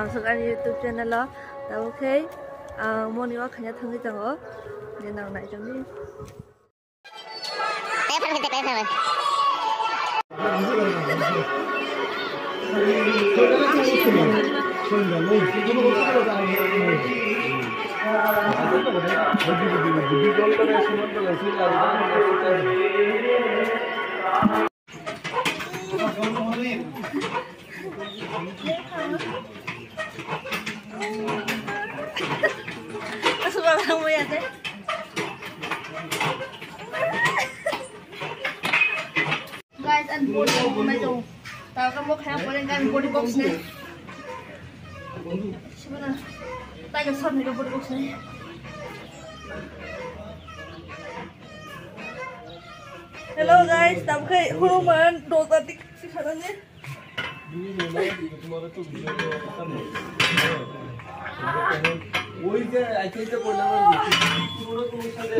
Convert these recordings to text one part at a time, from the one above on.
chào sung anh youtube channel đó. Dạ, ok. À mua đi bác khán giả thân cái chẳng ớ nên nào lại chẳng đi Hãy subscribe cho kênh Ghiền Mì Gõ Để không bỏ lỡ những video hấp dẫn Tao ka mo kaya pa rin guys body box na. Siapa na? Tayo ka son ka body box na. Hello guys, tao kay human do ta tik si sana ne. ওই যে আইতে বললাম পুরো তোমার সাথে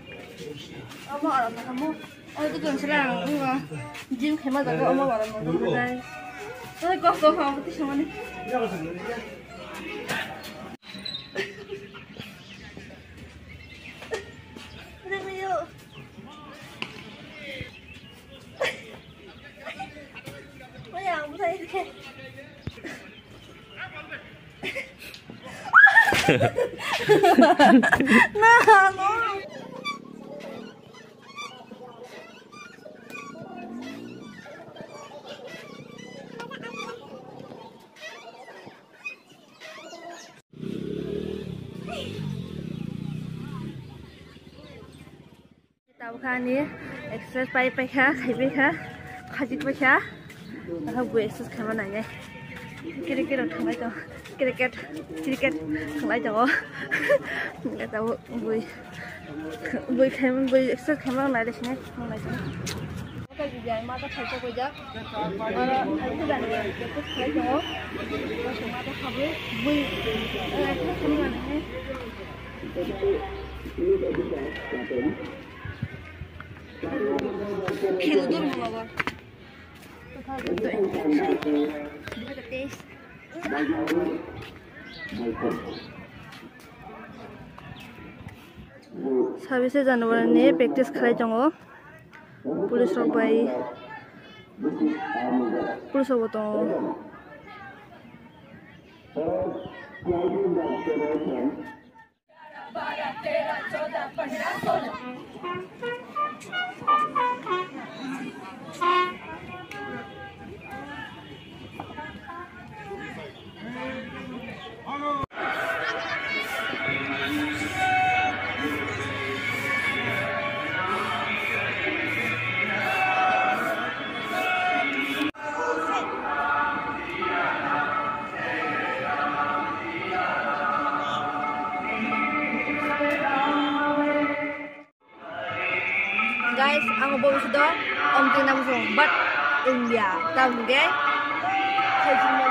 엄마 알았나? 엄마 어디 좀 싫어? 엄마 지금 개만 자고 엄마 말았나? 그래. 나 껐어. 아무튼 시원해. 나 너. খানি exercise পাই খা খাই পাইখা খাজি পাইখা আৰু বৈ এক্সাৰচাইজ খাব নাগে ক্ৰিকেটত খাবাই যাওঁ ক্ৰিকেট ক্ৰিকেট খাবাই যাব বৈ খাই বৈ এক্সাৰচাইজ খাব নাই দেখি নাই này cái cái thấy cho nó chúng ta học với vui Bom sudah om tinggal langsung, but India, tahu tak? Okay?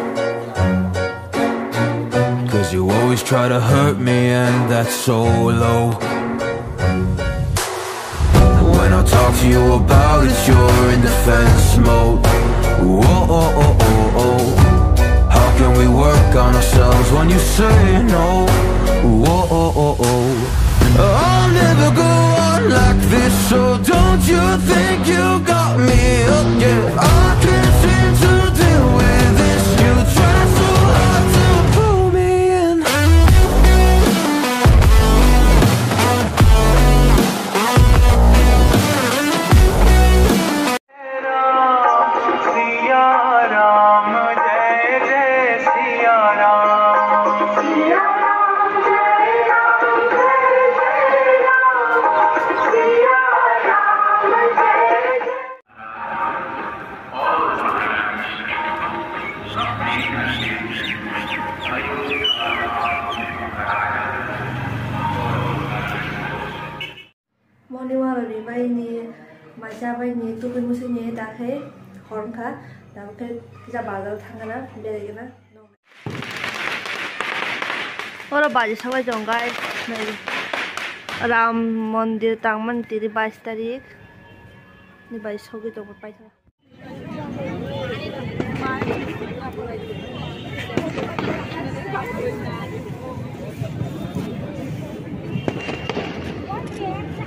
always try to hurt me and that's so low When I talk to you about it, you're in defense mode Whoa, oh, oh, oh, oh. How can we work on ourselves when you say no? Whoa, oh, oh, oh. I'll never go on like this, so don't you think you got me? Yeah, I Maiza बायनि टुपि मुसिनि दाखै हरनखा दा ओमफ्राय जा बाजाराव थांगोना बेरायगोना ওরা বাজে সবাই জঙ্গায় রাম মন্দির তাংমান তিরি বাইশ তারিখ বাইশ ছবি তো পাইছে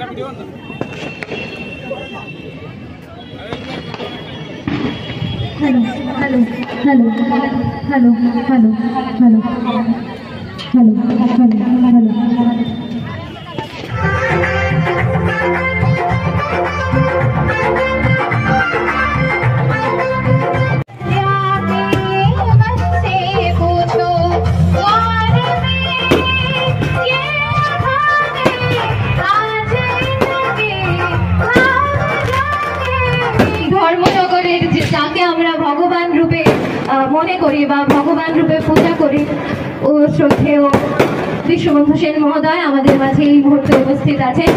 hello, hello, Hello, বা ভগবান রূপে পূজা করি। ও শ্রদ্ধেয় বিশ্ববন্ধু সেন মহোদয় আমাদের মাঝে এই মুহূর্তে উপস্থিত আছেন।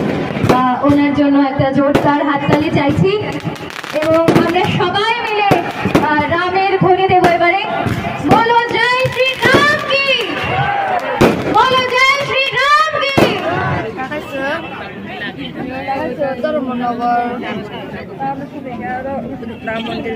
ওনার জন্য একটা জোরদার হাততালি চাইছি। এবং আমরা সবাই মিলে রামের ধ্বনি দেব এবারে। ধর্মনগর রাম মন্দির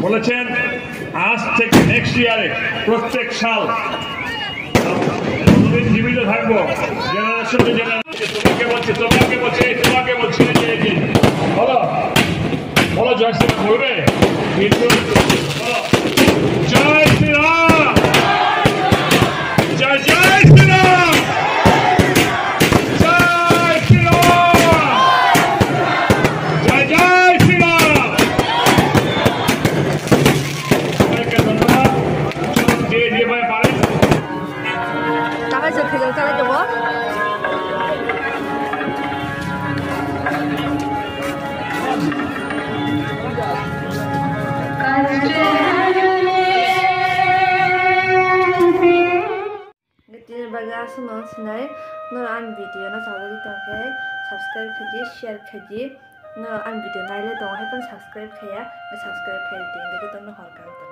বলেছেন, আজ থেকে নেক্সট ইয়ারে প্রত্যেক সাল জীবিত থাকব জেনারেশন টু জেনারেশন তোমাকে বলছি তোমাকে বলছি তোমাকে বলছি বলো বলো জয় বলবে? কিন্তু, বলো। बगैर सुनो सुनाए नरान वीडियो ना चाहो दी तंखे सब्सक्राइब कीजिए शेयर कीजिए नरान वीडियो ना ले तो है पर सब्सक्राइब किया सब्सक्राइब कर देंगे तो तुमने हॉल कर